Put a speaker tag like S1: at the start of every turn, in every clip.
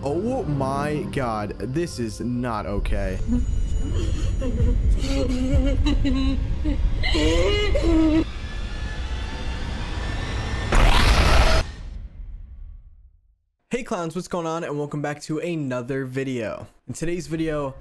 S1: Oh my god, this is not okay. Hey clowns, what's going on and welcome back to another video. In today's video,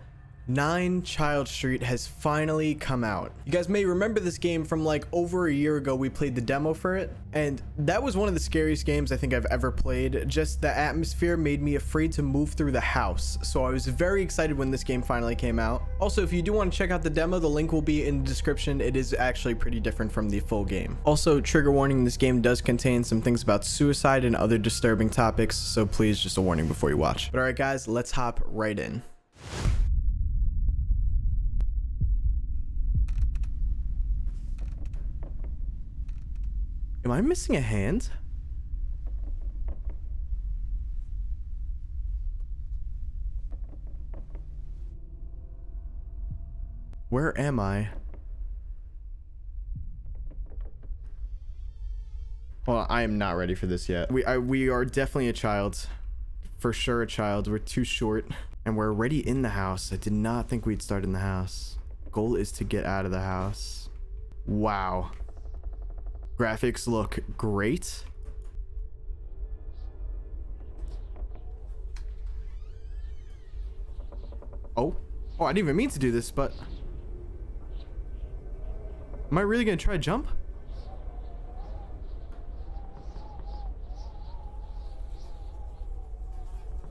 S1: 9 Child Street has finally come out. You guys may remember this game from like over a year ago we played the demo for it and that was one of the scariest games I think I've ever played. Just the atmosphere made me afraid to move through the house so I was very excited when this game finally came out. Also if you do want to check out the demo the link will be in the description. It is actually pretty different from the full game. Also trigger warning this game does contain some things about suicide and other disturbing topics so please just a warning before you watch. But alright guys let's hop right in. Am I missing a hand? Where am I? Well, I am not ready for this yet. We I, we are definitely a child. For sure a child. We're too short. And we're already in the house. I did not think we'd start in the house. Goal is to get out of the house. Wow. Graphics look great. Oh. Oh, I didn't even mean to do this, but... Am I really gonna try to jump?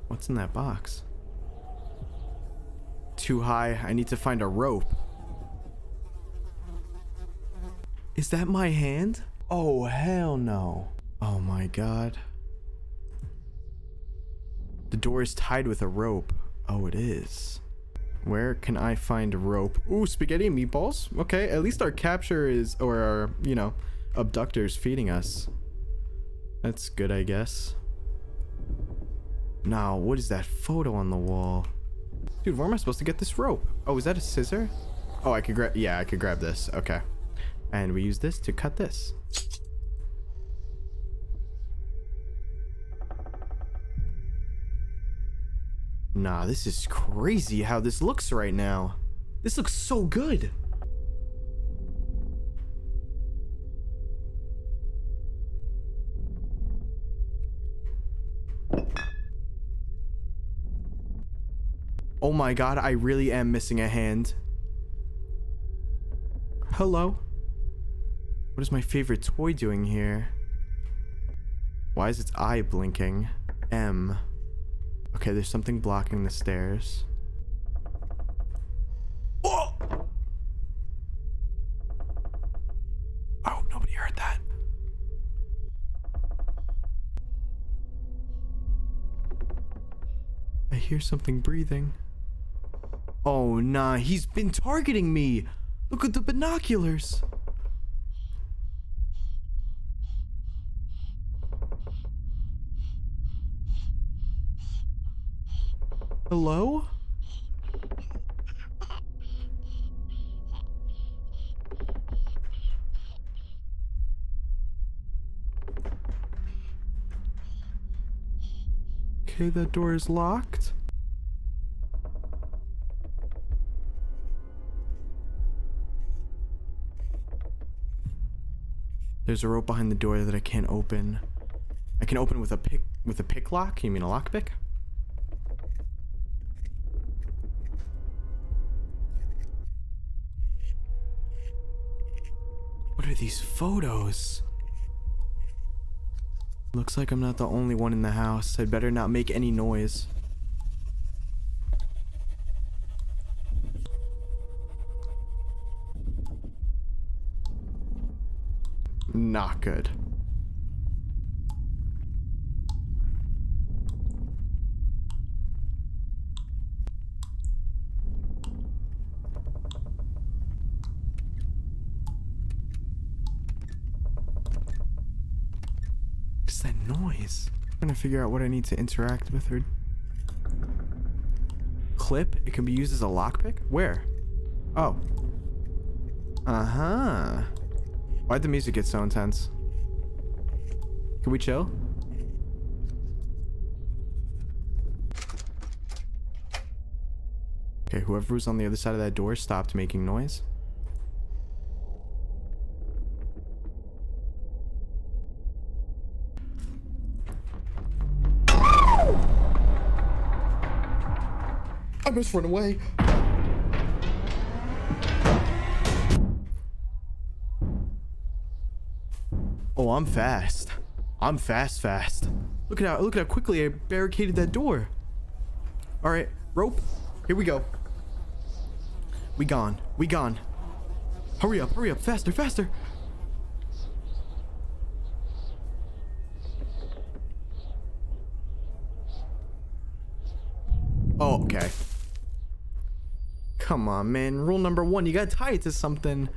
S1: What's in that box? Too high. I need to find a rope. Is that my hand? Oh, hell no. Oh my god. The door is tied with a rope. Oh, it is. Where can I find rope? Ooh, spaghetti and meatballs. Okay, at least our capture is, or our, you know, abductors feeding us. That's good, I guess. Now, what is that photo on the wall? Dude, where am I supposed to get this rope? Oh, is that a scissor? Oh, I could grab, yeah, I could grab this. Okay. And we use this to cut this. Nah, this is crazy how this looks right now. This looks so good. Oh my god, I really am missing a hand. Hello? What is my favorite toy doing here? Why is its eye blinking? M. Okay, there's something blocking the stairs. Oh! I hope nobody heard that. I hear something breathing. Oh, nah, he's been targeting me. Look at the binoculars. Hello? Okay, that door is locked. There's a rope behind the door that I can't open. I can open with a pick with a pick lock. You mean a lock these photos? Looks like I'm not the only one in the house. I'd better not make any noise. Not good. Nice. I'm gonna figure out what I need to interact with her. Clip? It can be used as a lockpick? Where? Oh. Uh-huh. Why'd the music get so intense? Can we chill? Okay, whoever was on the other side of that door stopped making noise. Run away. Oh, I'm fast. I'm fast, fast. Look at how look at how quickly I barricaded that door. All right, rope. Here we go. We gone. We gone. Hurry up, hurry up, faster, faster. Oh, okay. Come on, man. Rule number one, you gotta tie it to something.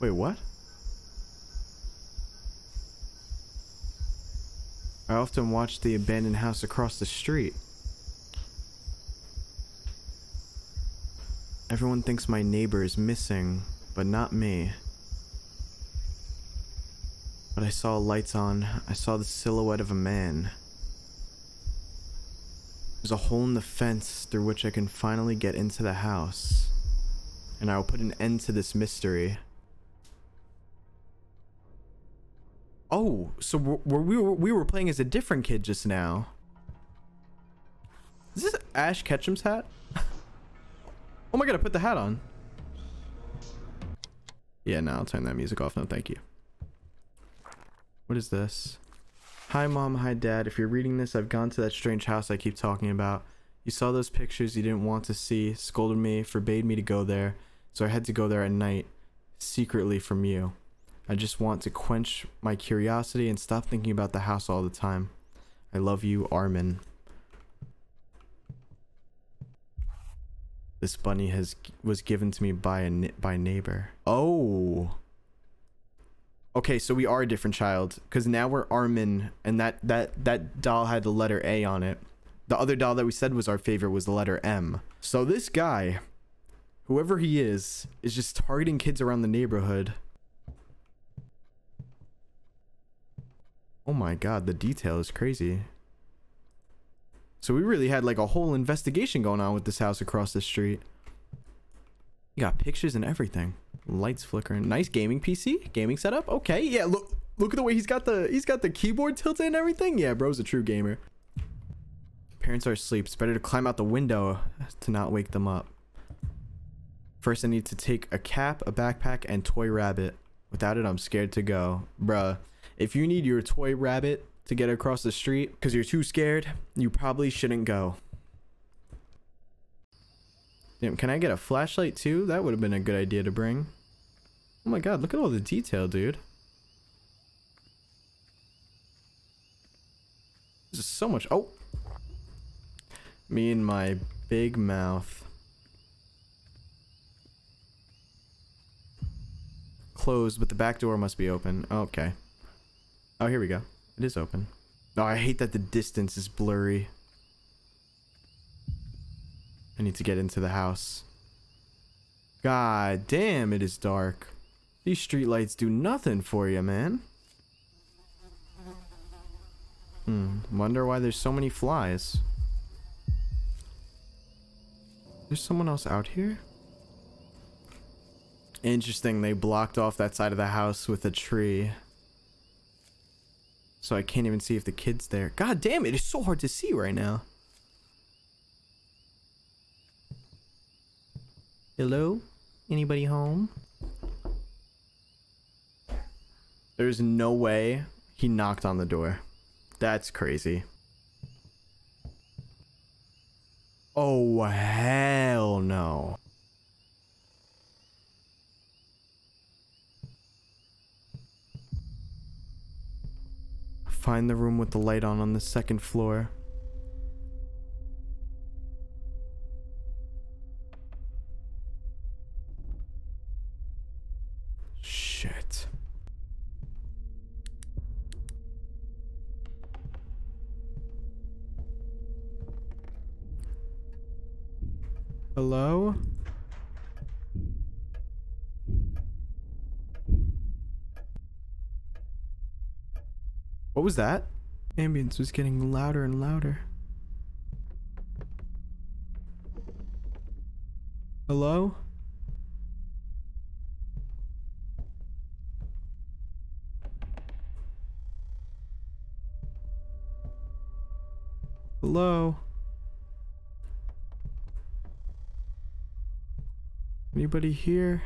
S1: Wait, what? I often watch the abandoned house across the street. Everyone thinks my neighbor is missing, but not me. But I saw lights on. I saw the silhouette of a man. There's a hole in the fence through which I can finally get into the house. And I will put an end to this mystery. Oh, so we're, we were we were playing as a different kid just now. Is this Ash Ketchum's hat? oh my god, I put the hat on. Yeah, now I'll turn that music off. No, thank you. What is this? Hi, Mom. Hi, Dad. If you're reading this, I've gone to that strange house I keep talking about. You saw those pictures you didn't want to see, scolded me, forbade me to go there, so I had to go there at night, secretly from you. I just want to quench my curiosity and stop thinking about the house all the time. I love you, Armin. This bunny has was given to me by a by neighbor. Oh. Okay, so we are a different child because now we're Armin, and that that that doll had the letter A on it. The other doll that we said was our favorite was the letter M. So this guy, whoever he is, is just targeting kids around the neighborhood. Oh my god, the detail is crazy. So we really had like a whole investigation going on with this house across the street. You got pictures and everything. Lights flickering. Nice gaming PC, gaming setup. Okay, yeah. Look, look at the way he's got the he's got the keyboard tilted and everything. Yeah, bro's a true gamer. Parents are asleep. It's better to climb out the window to not wake them up. First, I need to take a cap, a backpack, and toy rabbit. Without it, I'm scared to go. Bruh. If you need your toy rabbit to get across the street because you're too scared, you probably shouldn't go. Damn, can I get a flashlight too? That would have been a good idea to bring. Oh my god, look at all the detail, dude. This is so much. Oh! Me and my big mouth. Closed, but the back door must be open. Okay. Oh, here we go. It is open. Oh, I hate that the distance is blurry. I need to get into the house. God damn, it is dark. These streetlights do nothing for you, man. Hmm, wonder why there's so many flies. There's someone else out here? Interesting, they blocked off that side of the house with a tree. So I can't even see if the kid's there. God damn it, it's so hard to see right now. Hello? Anybody home? There's no way he knocked on the door. That's crazy. Oh, hell no. Find the room with the light on on the second floor. Shit. Hello? What was that? Ambience was getting louder and louder. Hello? Hello? Anybody here?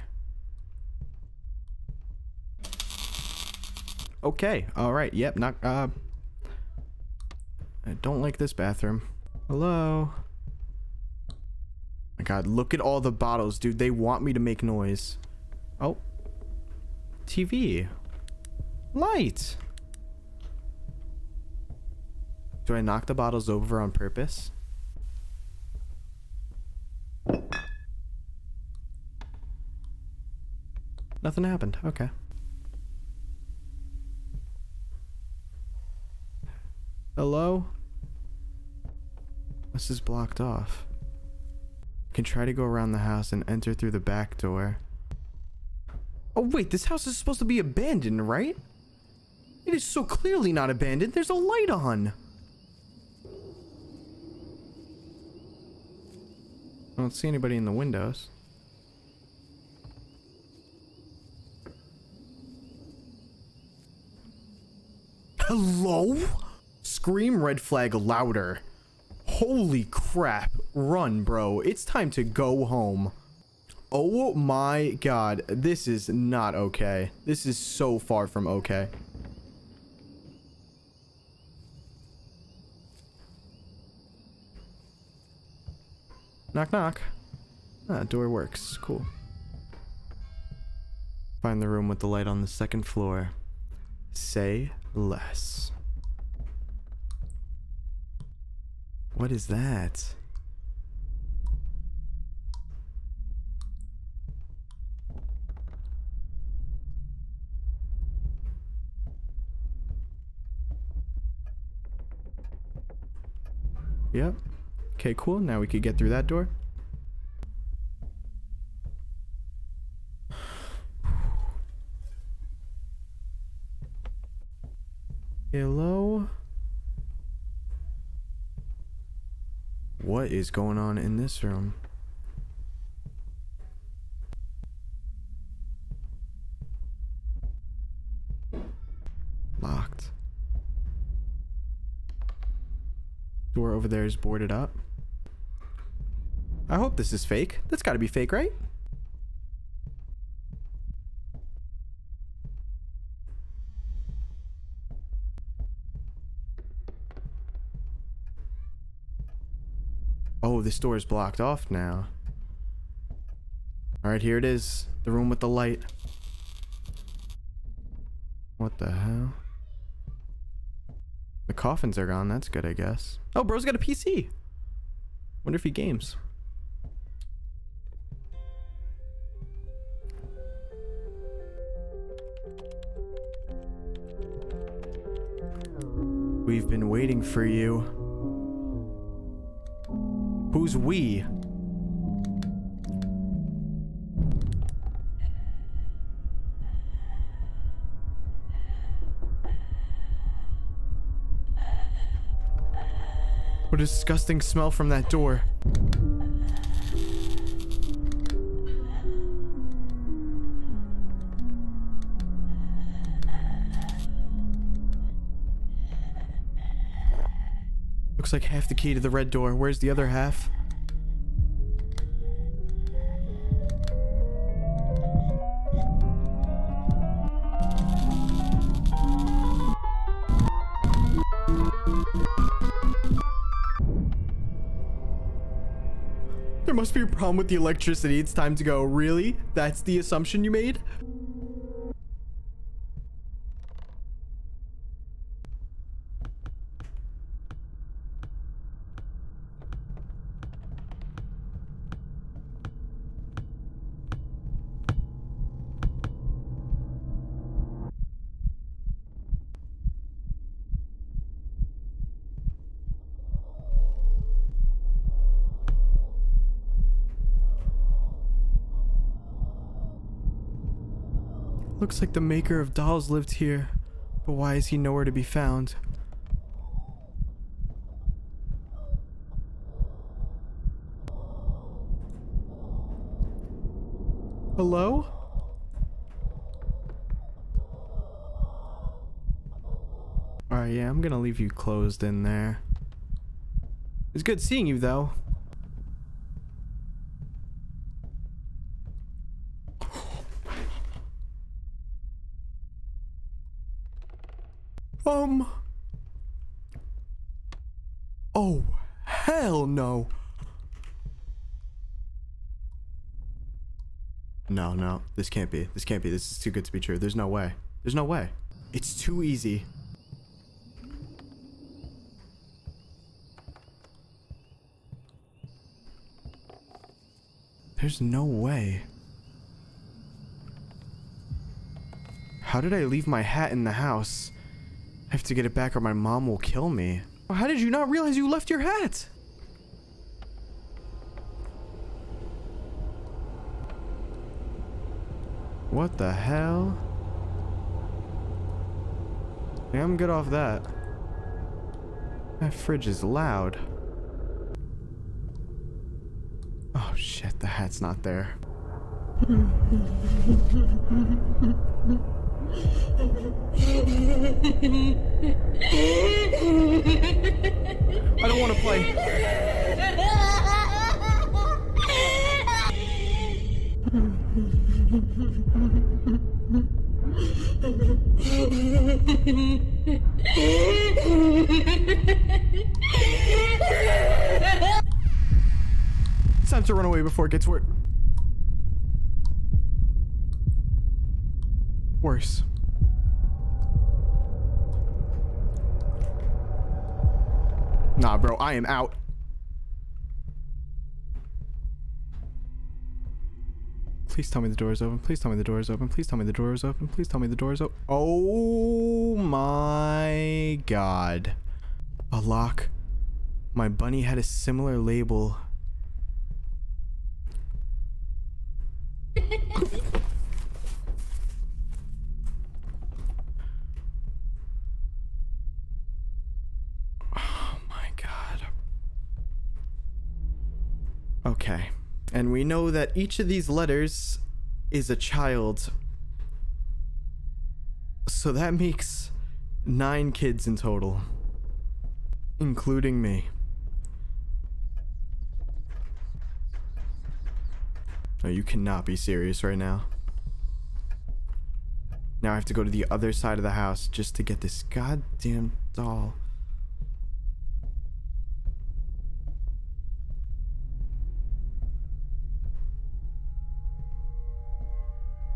S1: Okay. All right. Yep. Not. Uh. I don't like this bathroom. Hello. My God, look at all the bottles, dude. They want me to make noise. Oh. TV. Light. Do I knock the bottles over on purpose? Nothing happened. Okay. Hello? This is blocked off. I can try to go around the house and enter through the back door. Oh wait, this house is supposed to be abandoned, right? It is so clearly not abandoned. There's a light on. I don't see anybody in the windows. Hello? Scream red flag louder. Holy crap. Run, bro. It's time to go home. Oh my god. This is not okay. This is so far from okay. Knock, knock. Ah, door works. Cool. Find the room with the light on the second floor. Say less. What is that? Yep. Okay, cool. Now we could get through that door. Hello? What is going on in this room? Locked. Door over there is boarded up. I hope this is fake. That's gotta be fake, right? This door is blocked off now. Alright, here it is. The room with the light. What the hell? The coffins are gone. That's good, I guess. Oh, bro's got a PC. Wonder if he games. We've been waiting for you. Who's we? What a disgusting smell from that door. Looks like half the key to the red door. Where's the other half? There must be a problem with the electricity. It's time to go. Really? That's the assumption you made? Looks like the maker of dolls lived here, but why is he nowhere to be found? Hello? Alright, yeah, I'm gonna leave you closed in there. It's good seeing you, though. Um. Oh, hell no. No, no, this can't be. This can't be. This is too good to be true. There's no way. There's no way. It's too easy. There's no way. How did I leave my hat in the house? I have to get it back or my mom will kill me. How did you not realize you left your hat? What the hell? Yeah, I'm good off that. That fridge is loud. Oh shit, the hat's not there. I don't want to play. It's time to run away before it gets worse. Worse. Nah, bro, I am out. Please tell me the door is open. Please tell me the door is open. Please tell me the door is open. Please tell me the door is open. Oh my god. A lock. My bunny had a similar label. Oh my god. Okay. And we know that each of these letters is a child. So that makes nine kids in total, including me. No, you cannot be serious right now. Now I have to go to the other side of the house just to get this goddamn doll.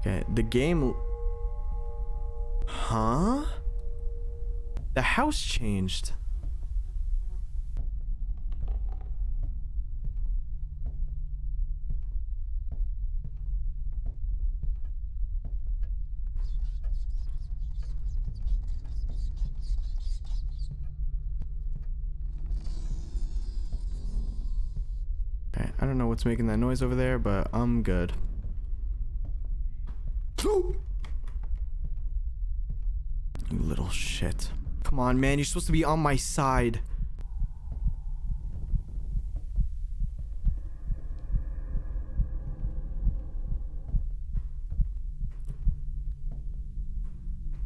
S1: Okay, the game... Huh? The house changed. Okay, I don't know what's making that noise over there, but I'm good. You little shit. Come on, man. You're supposed to be on my side.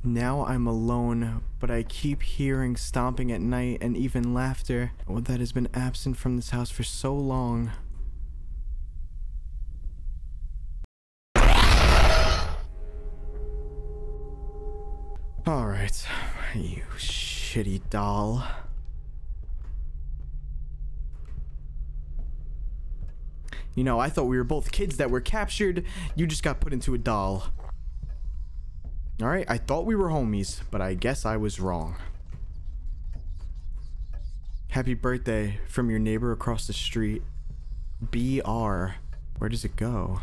S1: Now I'm alone, but I keep hearing stomping at night and even laughter. Oh, that has been absent from this house for so long. You shitty doll. You know, I thought we were both kids that were captured. You just got put into a doll. Alright, I thought we were homies, but I guess I was wrong. Happy birthday from your neighbor across the street. BR. Where does it go?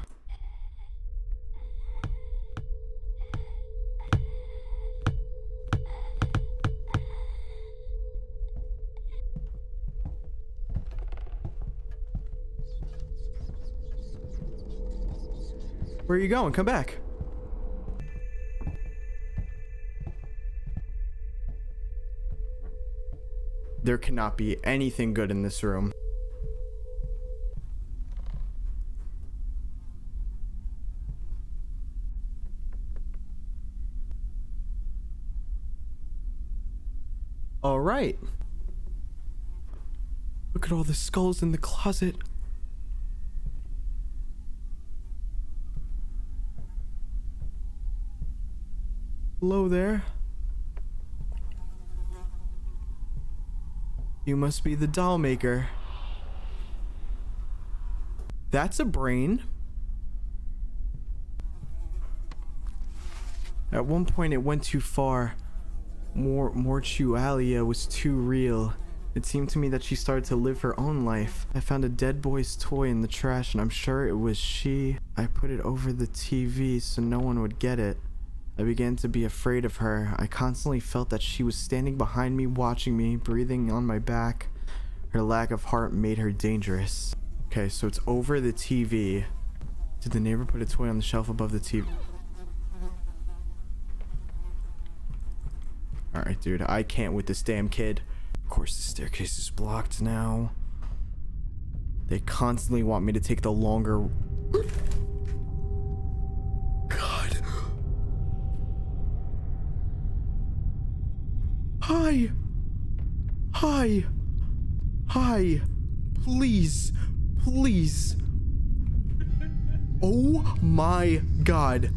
S1: Where are you going? Come back. There cannot be anything good in this room. All right. Look at all the skulls in the closet. Hello there. You must be the doll maker. That's a brain. At one point it went too far. More Mortualia was too real. It seemed to me that she started to live her own life. I found a dead boy's toy in the trash and I'm sure it was she. I put it over the TV so no one would get it. I began to be afraid of her. I constantly felt that she was standing behind me, watching me, breathing on my back. Her lack of heart made her dangerous. Okay, so it's over the TV. Did the neighbor put a toy on the shelf above the TV? Alright, dude, I can't with this damn kid. Of course, the staircase is blocked now. They constantly want me to take the longer... Hi. Hi. Hi. Please. Please. Oh my god.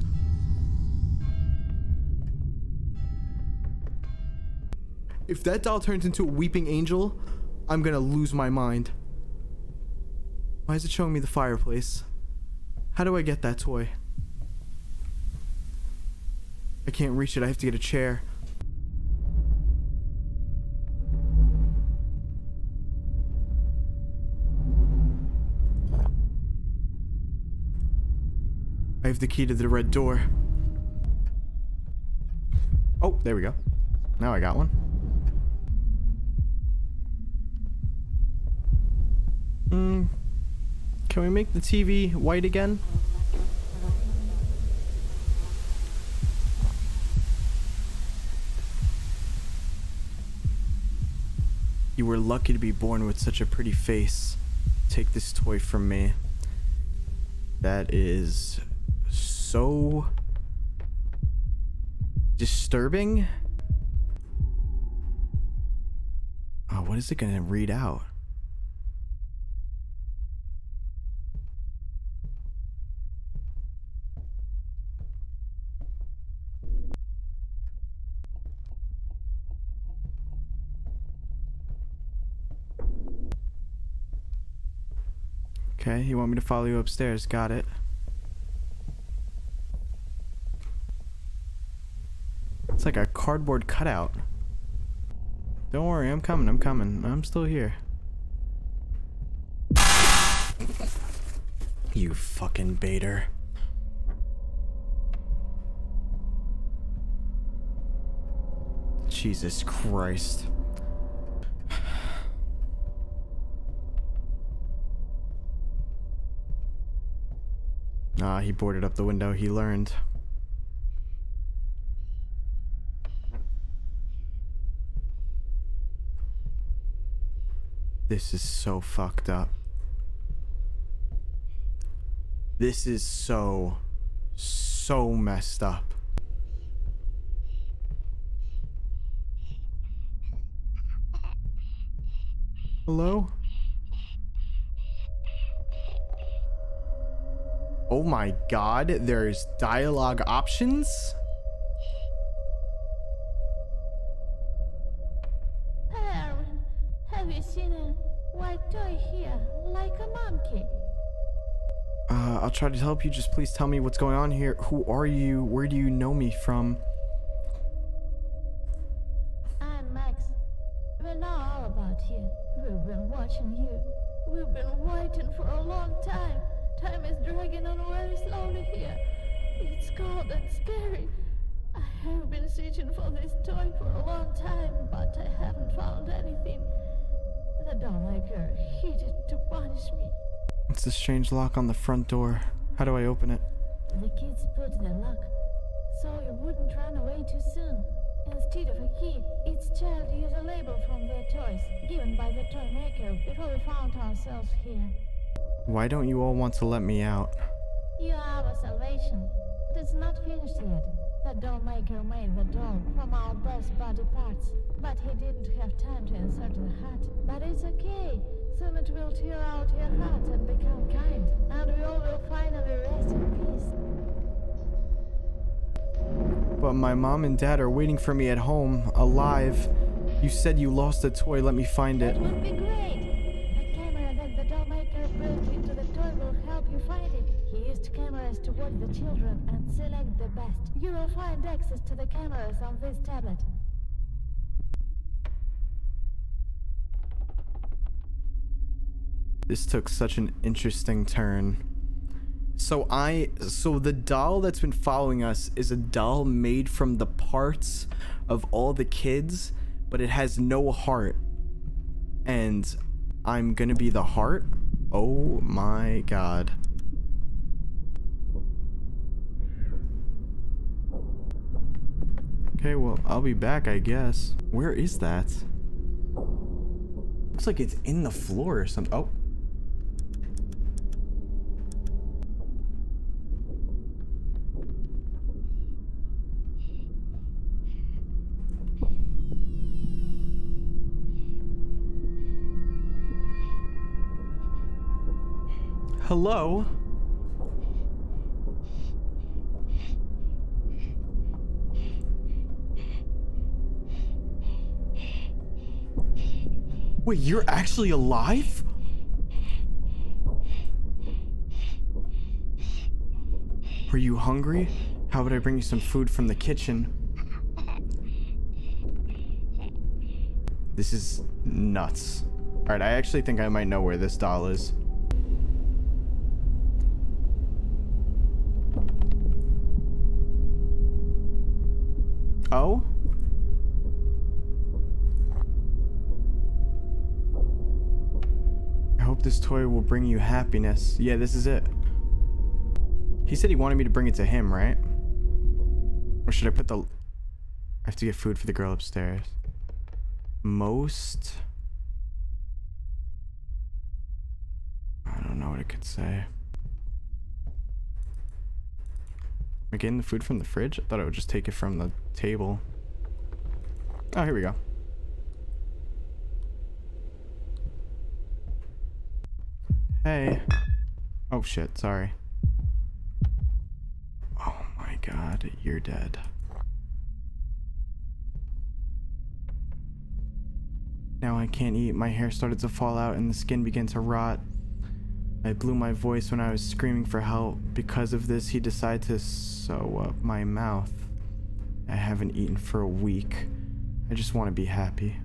S1: If that doll turns into a weeping angel, I'm gonna lose my mind. Why is it showing me the fireplace? How do I get that toy? I can't reach it. I have to get a chair. I have the key to the red door. Oh, there we go. Now I got one. Hmm. Can we make the TV white again? You were lucky to be born with such a pretty face. Take this toy from me. That is so disturbing. Oh, what is it going to read out? Okay, you want me to follow you upstairs. Got it. It's like a cardboard cutout. Don't worry, I'm coming, I'm coming. I'm still here. You fucking baiter. Jesus Christ. Ah, he boarded up the window, he learned. This is so fucked up. This is so, so messed up. Hello? Oh my god, there's dialogue options? Uh, I'll try to help you. Just please tell me what's going on here. Who are you? Where do you know me from?
S2: I'm Max. We know all about you. We've been watching you. We've been waiting for a long time. Time is dragging on very slowly here. It's cold and scary. I have been searching for this toy for a long time, but I haven't found anything. The dollmaker it to punish me.
S1: It's a strange lock on the front door. How do I open it?
S2: The kids put the lock so you wouldn't run away too soon. Instead of a key, each child used a label from their toys, given by the toy maker before we found ourselves here.
S1: Why don't you all want to let me out?
S2: You are our salvation. But it's not finished yet. The doll maker made the doll from our best body parts, but he didn't have time to insert the heart. But it's okay. Soon it will tear out your heart and become kind, and we all will finally rest in peace.
S1: But my mom and dad are waiting for me at home, alive. You said you lost a toy, let me find it.
S2: That would be great. Watch the children and select the best. You will find access to the cameras on this tablet.
S1: This took such an interesting turn. So I so the doll that's been following us is a doll made from the parts of all the kids, but it has no heart. And I'm going to be the heart? Oh my god. Okay, well, I'll be back, I guess. Where is that? Looks like it's in the floor or something. Oh. Hello? Wait, you're actually alive? Were you hungry? How about I bring you some food from the kitchen? This is nuts. Alright, I actually think I might know where this doll is. Oh? I hope this toy will bring you happiness. Yeah, this is it. He said he wanted me to bring it to him, right? Or should I put the... I have to get food for the girl upstairs. Most... I don't know what it could say. Am I getting the food from the fridge? I thought I would just take it from the table. Oh, here we go. Hey. Oh shit, sorry. Oh my god, you're dead. Now I can't eat. My hair started to fall out and the skin began to rot. I blew my voice when I was screaming for help. Because of this, he decided to sew up my mouth. I haven't eaten for a week. I just want to be happy.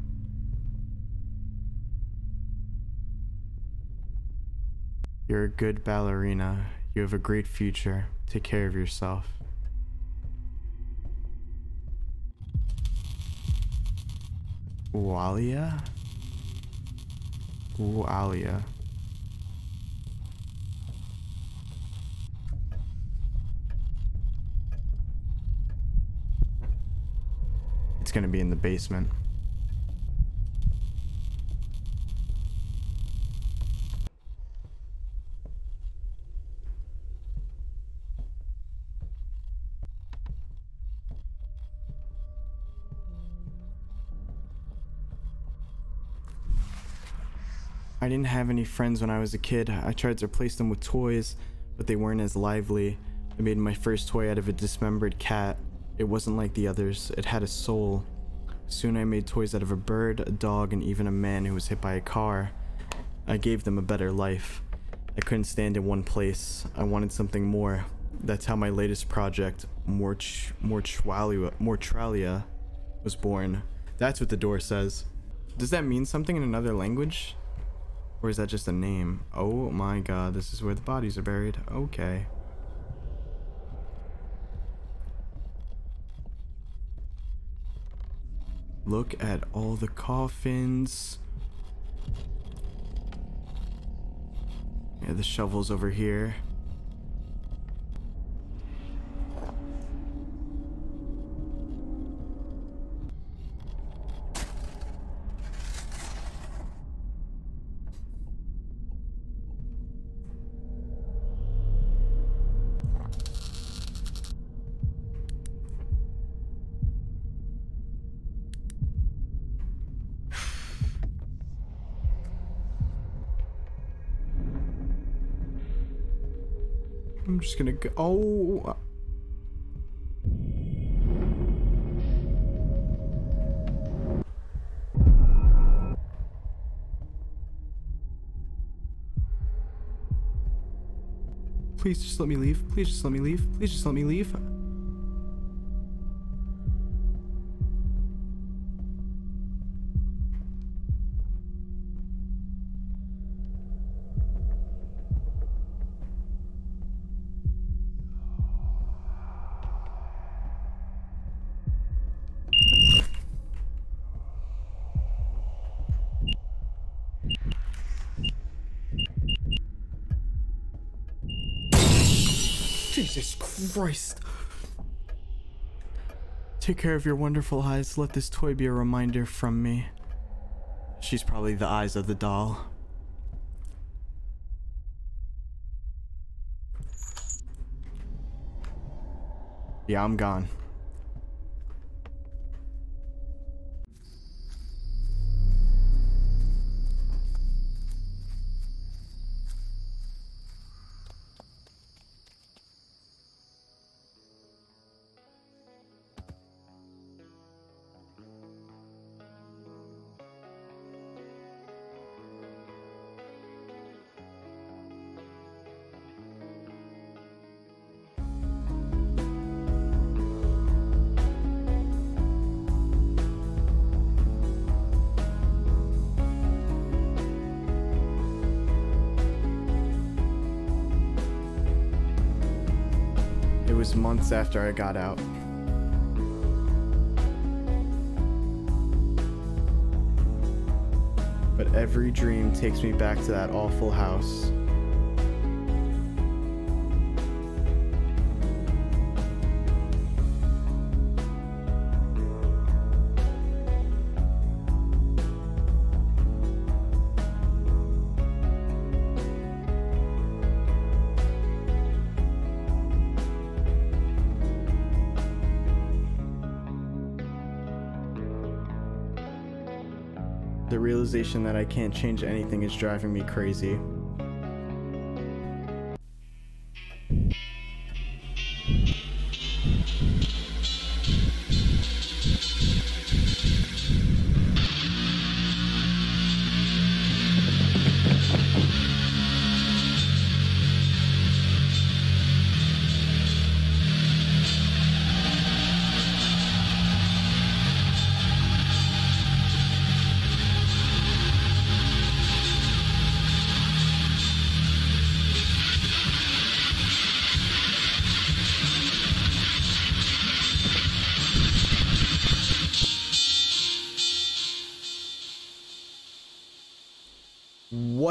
S1: You're a good ballerina. You have a great future. Take care of yourself. Walia? Walia. It's gonna be in the basement. I didn't have any friends when I was a kid. I tried to replace them with toys, but they weren't as lively. I made my first toy out of a dismembered cat. It wasn't like the others, it had a soul. Soon I made toys out of a bird, a dog, and even a man who was hit by a car. I gave them a better life. I couldn't stand in one place. I wanted something more. That's how my latest project, Morch Mortralia, Mortralia, was born. That's what the door says. Does that mean something in another language? Or is that just a name? Oh my god, this is where the bodies are buried. Okay. Look at all the coffins. Yeah, the shovel's over here. I'm just gonna go. Oh. Please just let me leave. Please just let me leave. Please just let me leave. Jesus Christ. Take care of your wonderful eyes. Let this toy be a reminder from me. She's probably the eyes of the doll. Yeah, I'm gone. Was months after I got out. But every dream takes me back to that awful house. Realization that I can't change anything is driving me crazy.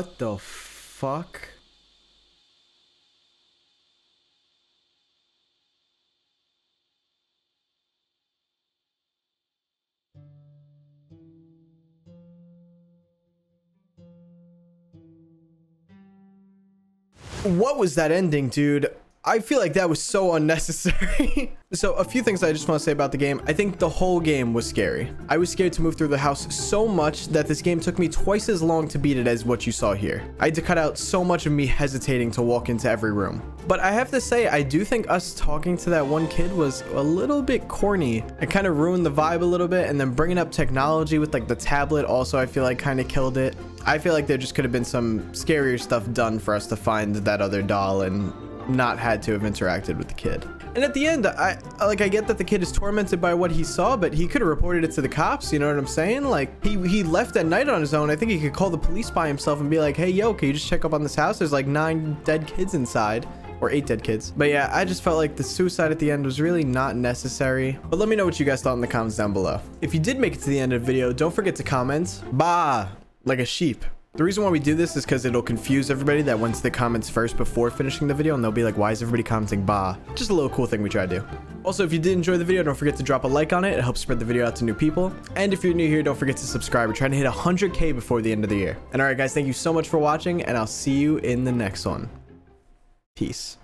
S1: What the fuck? What was that ending, dude? I feel like that was so unnecessary. so a few things I just want to say about the game. I think the whole game was scary. I was scared to move through the house so much that this game took me twice as long to beat it as what you saw here. I had to cut out so much of me hesitating to walk into every room. But I have to say, I do think us talking to that one kid was a little bit corny. It kind of ruined the vibe a little bit. And then bringing up technology with like the tablet also, I feel like kind of killed it. I feel like there just could have been some scarier stuff done for us to find that other doll and not had to have interacted with the kid. And at the end, I like I get that the kid is tormented by what he saw, but he could have reported it to the cops, you know what I'm saying? Like he he left at night on his own. I think he could call the police by himself and be like, "Hey, yo, can you just check up on this house? There's like nine dead kids inside." or eight dead kids. But yeah, I just felt like the suicide at the end was really not necessary. But let me know what you guys thought in the comments down below. If you did make it to the end of the video, don't forget to comment, bah, like a sheep. The reason why we do this is because it'll confuse everybody that went to the comments first before finishing the video and they'll be like, why is everybody commenting bah? Just a little cool thing we try to do. Also, if you did enjoy the video, don't forget to drop a like on it. It helps spread the video out to new people. And if you're new here, don't forget to subscribe. We're trying to hit 100k before the end of the year. And alright guys, thank you so much for watching and I'll see you in the next one. Peace.